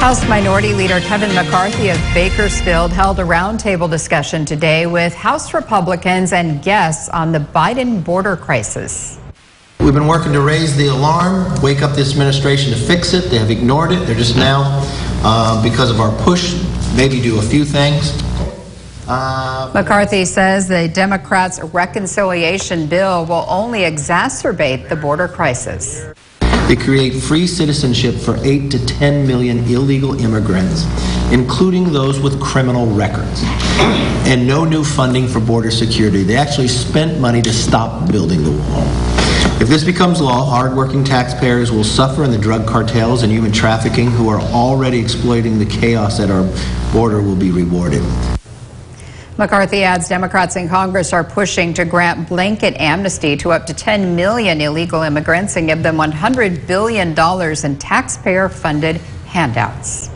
House Minority Leader Kevin McCarthy of Bakersfield held a roundtable discussion today with House Republicans and guests on the Biden border crisis. We've been working to raise the alarm, wake up this administration to fix it. They have ignored it. They're just now, uh, because of our push, maybe do a few things. Uh, McCarthy says the Democrats' reconciliation bill will only exacerbate the border crisis. They create free citizenship for 8 to 10 million illegal immigrants, including those with criminal records. And no new funding for border security. They actually spent money to stop building the wall. If this becomes law, hardworking taxpayers will suffer and the drug cartels and human trafficking who are already exploiting the chaos at our border will be rewarded. McCarthy adds Democrats in Congress are pushing to grant blanket amnesty to up to 10 million illegal immigrants and give them $100 billion in taxpayer funded handouts.